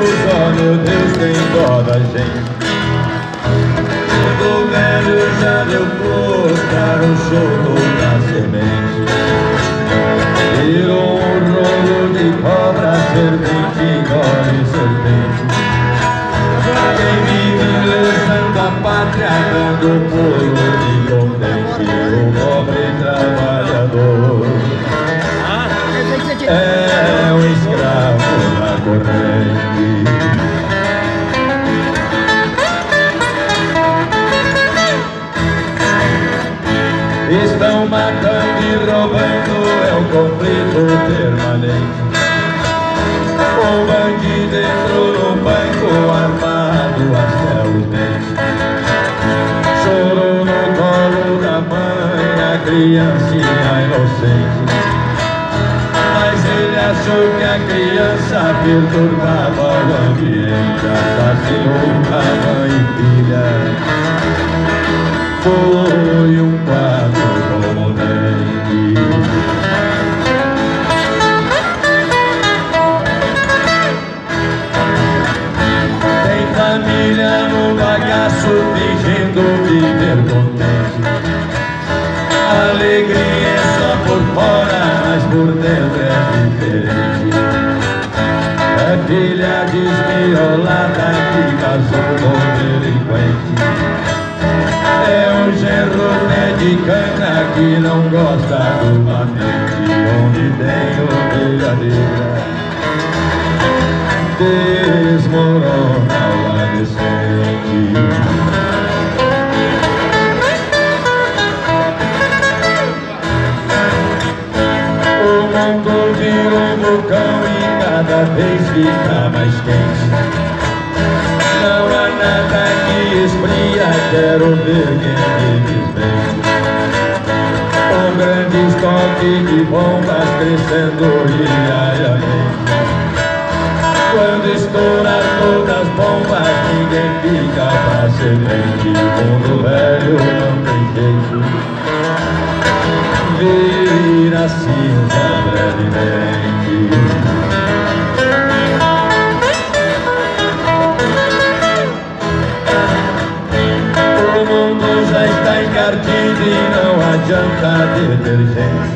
Jesus, ó meu Deus, tem dó da gente. Todo velho já deu flor para o choro da semente. Virou um rolo de cobra, serpente, engole serpente. Estão matando e roubando, é um conflito permanente. O bandido entrou no banco armado até os dentes. Chorou no colo da mãe a criancinha inocente. Mas ele achou que a criança perturbava o ambiente. Assassinou a mãe e filha. Foi filha desmiolada que casou com delinquente. É um genro pé de cana que não gosta do batente, onde tem ovelha negra desmorona o adolescente. Cada vez fica mais quente. Não há nada que esfria, quero ver quem me desmente. Um grande estoque de bombas crescendo diariamente. Quando estoura todas as bombas, ninguém fica pra semente. Mundo velho não tem jeito. Vira cinza brevemente. Mundo já está encardido e não adianta detergente.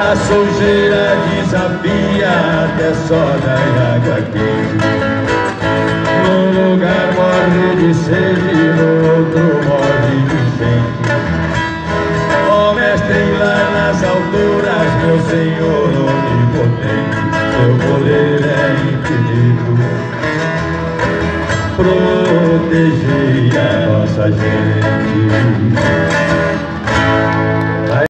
A sujeira desafia até soda e água quente. Num lugar morre de sede, no outro morre de gente. Ó mestre lá nas alturas, meu Senhor onipotente, proteger a nossa gente.